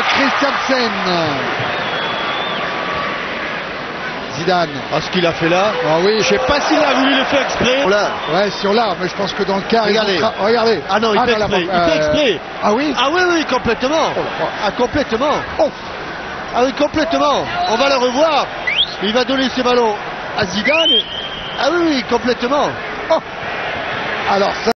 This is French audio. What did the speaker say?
Christiansen. Zidane. Ah, ce qu'il a fait là. Ah oui. Je sais pas s'il a voulu le faire exprès. Là. Ouais, sur là, mais je pense que dans le cas. Regardez. Oh, regardez. Ah non, il ah, fait exprès. Fait euh, exprès. Ah oui Ah oui, oui, complètement. Oh, oh. Ah, complètement. Oh. Ah oui, complètement. On va le revoir. Il va donner ses ballons à Zidane. Ah oui, oui, complètement. Oh. Alors ça,